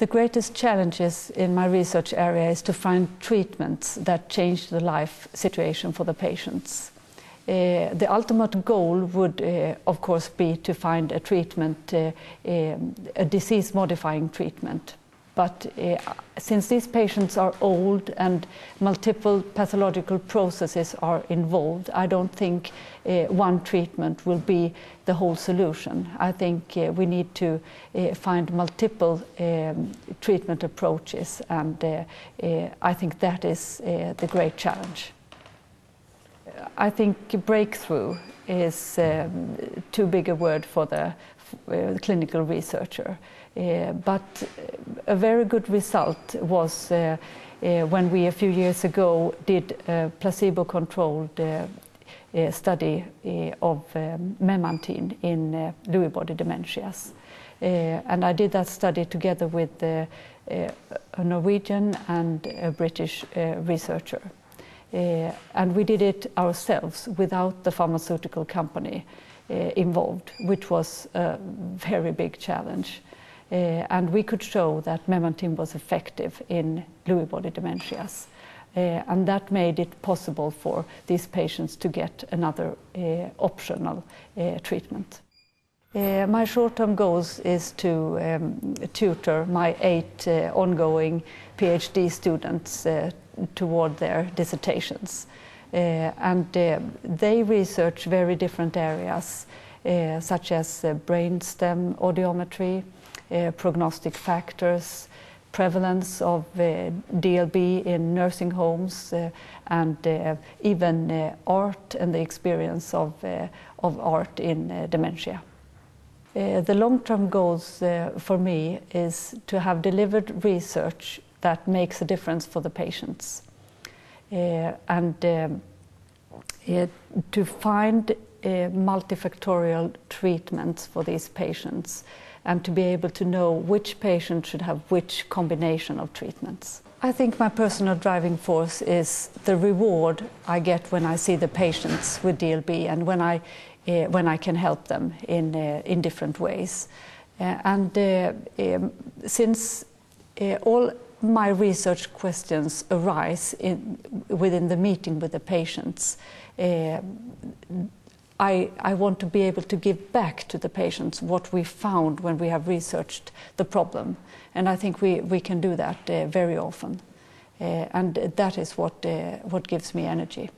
The greatest challenges in my research area is to find treatments that change the life situation for the patients. Uh, the ultimate goal would, uh, of course, be to find a treatment, uh, um, a disease modifying treatment. But uh, since these patients are old and multiple pathological processes are involved, I don't think uh, one treatment will be the whole solution. I think uh, we need to uh, find multiple um, treatment approaches, and uh, uh, I think that is the great challenge. I think breakthrough is um, too big a word for the clinical researcher. Uh, but a very good result was uh, uh, when we a few years ago did a placebo-controlled study of um, memantine in Lewy body dementias. and I did that study together with a Norwegian and a British researcher. Uh, and we did it ourselves without the pharmaceutical company uh, involved, which was a very big challenge. Uh, and we could show that memantine was effective in Lewy body dementias. Uh, and that made it possible for these patients to get another uh, optional uh, treatment. Uh, my short-term goals is to um, tutor my eight uh, ongoing PhD students toward their dissertations. and they research very different areas, such as brainstem audiometry, uh, prognostic factors, prevalence of uh, DLB in nursing homes, uh, and even art and the experience of, of art in dementia. Uh, the long-term goals uh, for me is to have delivered research that makes a difference for the patients uh, and um, to find multifactorial treatments for these patients and to be able to know which patient should have which combination of treatments. I think my personal driving force is the reward I get when I see the patients with DLB and when I, uh, when I can help them in, uh, in different ways. Uh, and um, since all my research questions arise in, within the meeting with the patients, I, I, want to be able to give back to the patients what we found when we have researched the problem. And I think we, we can do that uh, very often. Uh, and that is what, uh, what gives me energy.